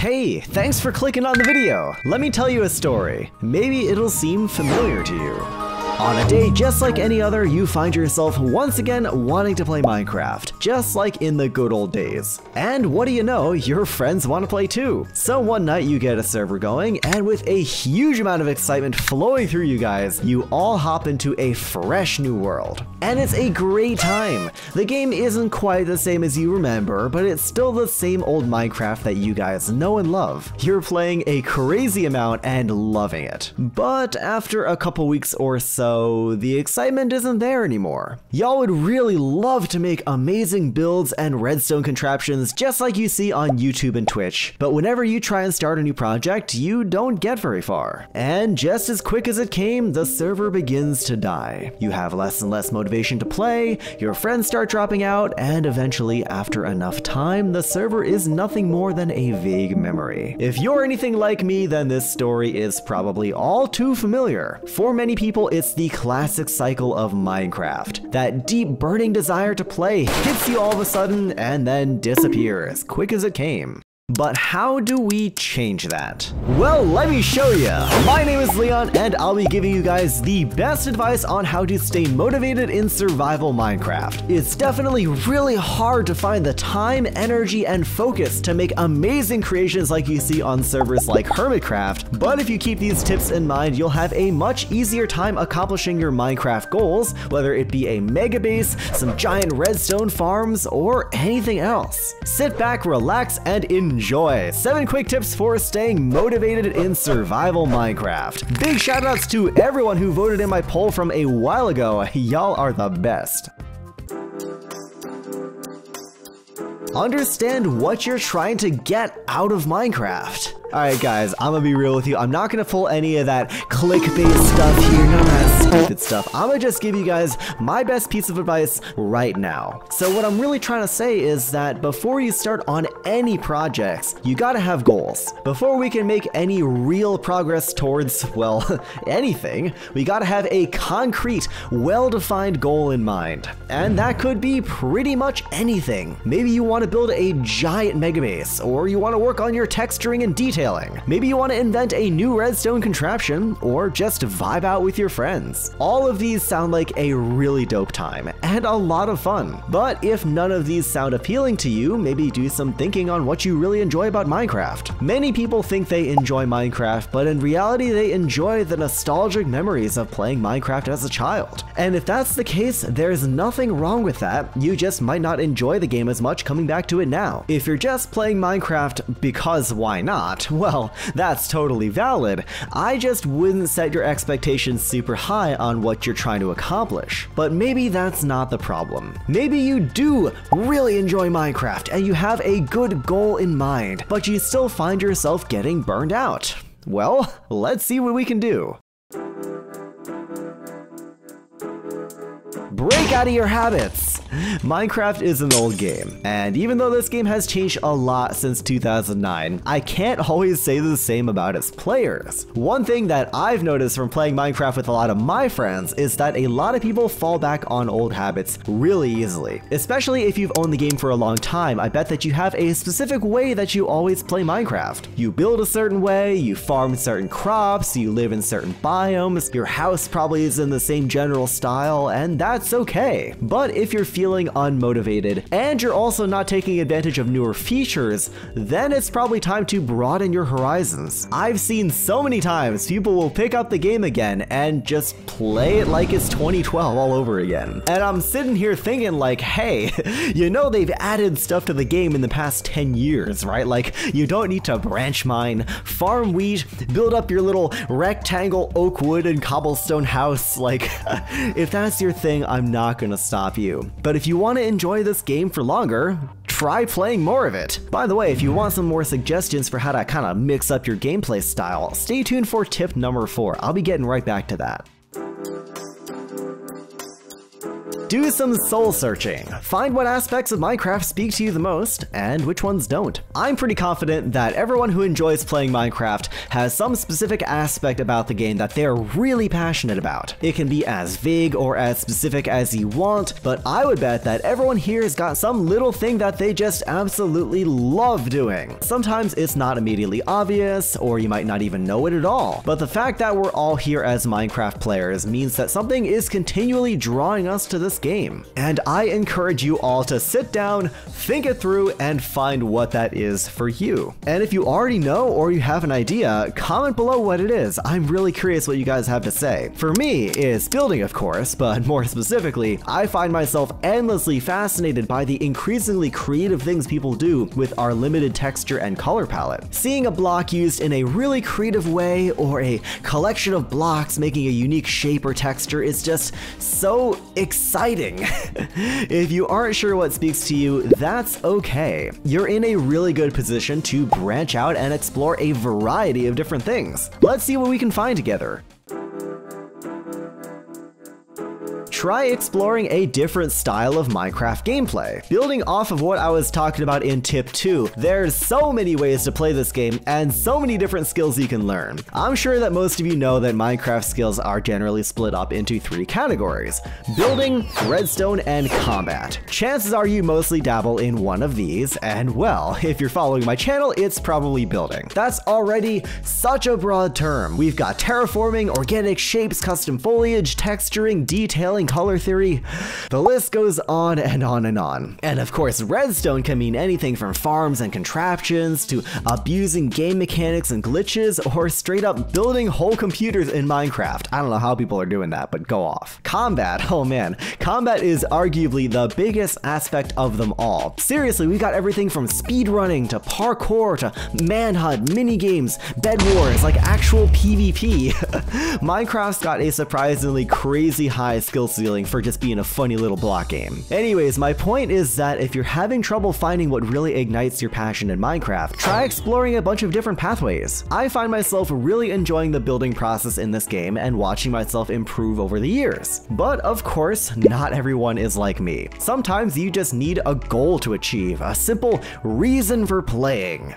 Hey, thanks for clicking on the video. Let me tell you a story. Maybe it'll seem familiar to you. On a day just like any other, you find yourself once again wanting to play Minecraft, just like in the good old days. And what do you know, your friends want to play too. So one night you get a server going, and with a huge amount of excitement flowing through you guys, you all hop into a fresh new world. And it's a great time. The game isn't quite the same as you remember, but it's still the same old Minecraft that you guys know and love. You're playing a crazy amount and loving it. But after a couple weeks or so, so the excitement isn't there anymore. Y'all would really love to make amazing builds and redstone contraptions just like you see on YouTube and Twitch, but whenever you try and start a new project, you don't get very far. And just as quick as it came, the server begins to die. You have less and less motivation to play, your friends start dropping out, and eventually, after enough time, the server is nothing more than a vague memory. If you're anything like me, then this story is probably all too familiar. For many people, it's the classic cycle of Minecraft. That deep burning desire to play hits you all of a sudden and then disappears, quick as it came. But how do we change that? Well, let me show you. My name is Leon, and I'll be giving you guys the best advice on how to stay motivated in survival Minecraft. It's definitely really hard to find the time, energy, and focus to make amazing creations like you see on servers like Hermitcraft, but if you keep these tips in mind, you'll have a much easier time accomplishing your Minecraft goals, whether it be a mega base, some giant redstone farms, or anything else. Sit back, relax, and enjoy enjoy. 7 quick tips for staying motivated in survival Minecraft. Big shoutouts to everyone who voted in my poll from a while ago. Y'all are the best. Understand what you're trying to get out of Minecraft. Alright guys, I'm gonna be real with you. I'm not gonna pull any of that clickbait stuff here, that stupid stuff. I'm gonna just give you guys my best piece of advice right now. So what I'm really trying to say is that before you start on any projects, you gotta have goals. Before we can make any real progress towards, well, anything, we gotta have a concrete, well-defined goal in mind. And that could be pretty much anything. Maybe you want to build a giant megabase, or you want to work on your texturing and detailing. Maybe you want to invent a new redstone contraption, or just vibe out with your friends. All of these sound like a really dope time, and a lot of fun. But if none of these sound appealing to you, maybe do some thinking on what you really enjoy about Minecraft. Many people think they enjoy Minecraft, but in reality they enjoy the nostalgic memories of playing Minecraft as a child. And if that's the case, there's nothing wrong with that, you just might not enjoy the game as much coming back to it now. If you're just playing Minecraft because why not, well, that's totally valid. I just wouldn't set your expectations super high on what you're trying to accomplish. But maybe that's not the problem. Maybe you do really enjoy Minecraft and you have a good goal in mind, but you still find yourself getting burned out. Well, let's see what we can do. Break out of your habits! Minecraft is an old game, and even though this game has changed a lot since 2009, I can't always say the same about its players. One thing that I've noticed from playing Minecraft with a lot of my friends is that a lot of people fall back on old habits really easily. Especially if you've owned the game for a long time, I bet that you have a specific way that you always play Minecraft. You build a certain way, you farm certain crops, you live in certain biomes, your house probably is in the same general style, and that's okay. But if you're feeling unmotivated, and you're also not taking advantage of newer features, then it's probably time to broaden your horizons. I've seen so many times people will pick up the game again and just play it like it's 2012 all over again. And I'm sitting here thinking like, hey, you know they've added stuff to the game in the past 10 years, right? Like, you don't need to branch mine, farm wheat, build up your little rectangle oak wood and cobblestone house. Like, if that's your thing, I'm not gonna stop you. But if you want to enjoy this game for longer, try playing more of it. By the way, if you want some more suggestions for how to kind of mix up your gameplay style, stay tuned for tip number 4. I'll be getting right back to that. Do some soul searching. Find what aspects of Minecraft speak to you the most, and which ones don't. I'm pretty confident that everyone who enjoys playing Minecraft has some specific aspect about the game that they're really passionate about. It can be as vague or as specific as you want, but I would bet that everyone here has got some little thing that they just absolutely love doing. Sometimes it's not immediately obvious, or you might not even know it at all, but the fact that we're all here as Minecraft players means that something is continually drawing us to this game. And I encourage you all to sit down, think it through, and find what that is for you. And if you already know or you have an idea, comment below what it is. I'm really curious what you guys have to say. For me, it's building of course, but more specifically, I find myself endlessly fascinated by the increasingly creative things people do with our limited texture and color palette. Seeing a block used in a really creative way or a collection of blocks making a unique shape or texture is just so exciting. if you aren't sure what speaks to you, that's okay. You're in a really good position to branch out and explore a variety of different things. Let's see what we can find together. Try exploring a different style of Minecraft gameplay. Building off of what I was talking about in tip 2, there's so many ways to play this game and so many different skills you can learn. I'm sure that most of you know that Minecraft skills are generally split up into three categories, building, redstone, and combat. Chances are you mostly dabble in one of these, and well, if you're following my channel, it's probably building. That's already such a broad term. We've got terraforming, organic shapes, custom foliage, texturing, detailing, color theory. The list goes on and on and on. And of course, redstone can mean anything from farms and contraptions to abusing game mechanics and glitches or straight up building whole computers in Minecraft. I don't know how people are doing that, but go off. Combat, oh man, combat is arguably the biggest aspect of them all. Seriously, we got everything from speedrunning to parkour to manhunt, mini games, bed wars, like actual PvP. Minecraft's got a surprisingly crazy high skill ceiling for just being a funny little block game. Anyways, my point is that if you're having trouble finding what really ignites your passion in Minecraft, try exploring a bunch of different pathways. I find myself really enjoying the building process in this game and watching myself improve over the years. But of course, not everyone is like me. Sometimes you just need a goal to achieve, a simple reason for playing.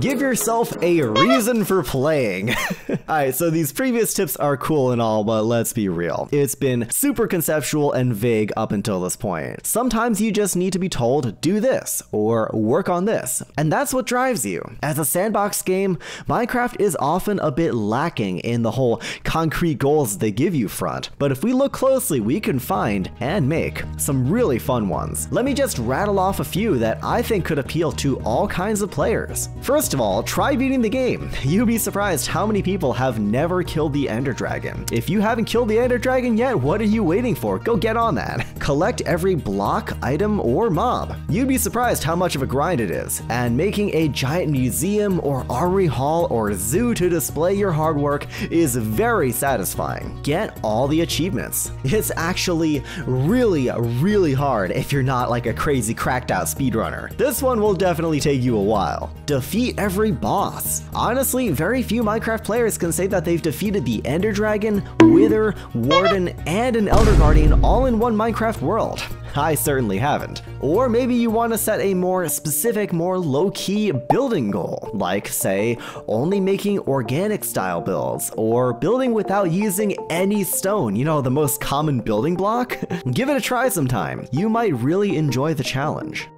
Give yourself a reason for playing. Alright, so these previous tips are cool and all, but let's be real. It's been super conceptual and vague up until this point. Sometimes you just need to be told, do this, or work on this, and that's what drives you. As a sandbox game, Minecraft is often a bit lacking in the whole concrete goals they give you front, but if we look closely, we can find and make some really fun ones. Let me just rattle off a few that I think could appeal to all kinds of players. First First of all, try beating the game. You'd be surprised how many people have never killed the Ender Dragon. If you haven't killed the Ender Dragon yet, what are you waiting for? Go get on that. Collect every block, item, or mob. You'd be surprised how much of a grind it is. And making a giant museum or armory hall or zoo to display your hard work is very satisfying. Get all the achievements. It's actually really, really hard if you're not like a crazy cracked out speedrunner. This one will definitely take you a while. Defeat every boss. Honestly, very few Minecraft players can say that they've defeated the Ender Dragon, Wither, Warden, and an Elder Guardian all in one Minecraft world. I certainly haven't. Or maybe you want to set a more specific, more low-key building goal, like, say, only making organic style builds, or building without using any stone, you know, the most common building block? Give it a try sometime. You might really enjoy the challenge.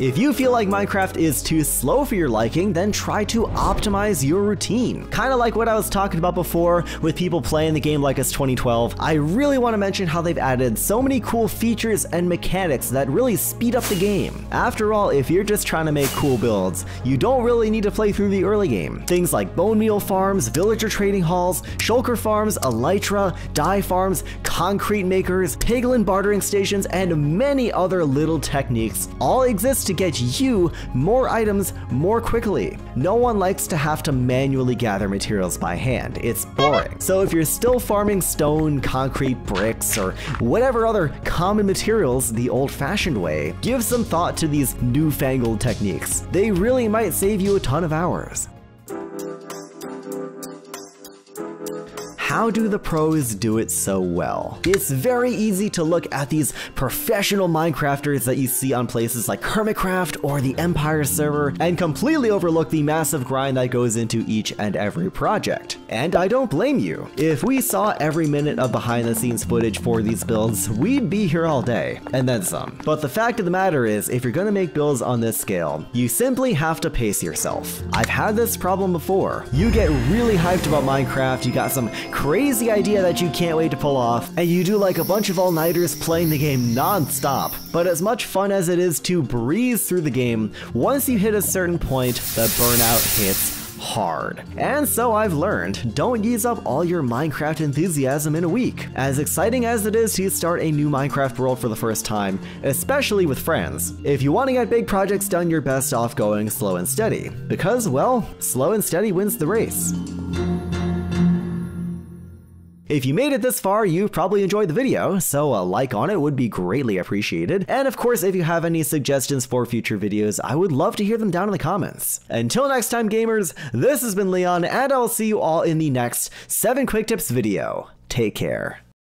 If you feel like Minecraft is too slow for your liking, then try to optimize your routine. Kinda like what I was talking about before with people playing the game like it's 2012, I really want to mention how they've added so many cool features and mechanics that really speed up the game. After all, if you're just trying to make cool builds, you don't really need to play through the early game. Things like bone meal farms, villager trading halls, shulker farms, elytra, dye farms, concrete makers, piglin bartering stations, and many other little techniques all exist to get you more items more quickly. No one likes to have to manually gather materials by hand, it's boring. So if you're still farming stone, concrete, bricks, or whatever other common materials the old-fashioned way, give some thought to these newfangled techniques. They really might save you a ton of hours. How do the pros do it so well? It's very easy to look at these professional Minecrafters that you see on places like Hermitcraft or the Empire server and completely overlook the massive grind that goes into each and every project. And I don't blame you. If we saw every minute of behind the scenes footage for these builds, we'd be here all day, and then some. But the fact of the matter is, if you're gonna make builds on this scale, you simply have to pace yourself. I've had this problem before. You get really hyped about Minecraft, you got some crazy idea that you can't wait to pull off, and you do like a bunch of all-nighters playing the game non-stop. But as much fun as it is to breeze through the game, once you hit a certain point, the burnout hits hard. And so I've learned, don't use up all your Minecraft enthusiasm in a week. As exciting as it is to start a new Minecraft world for the first time, especially with friends, if you want to get big projects done, you're best off going slow and steady. Because, well, slow and steady wins the race. If you made it this far, you probably enjoyed the video, so a like on it would be greatly appreciated. And of course, if you have any suggestions for future videos, I would love to hear them down in the comments. Until next time, gamers, this has been Leon, and I'll see you all in the next 7 Quick Tips video. Take care.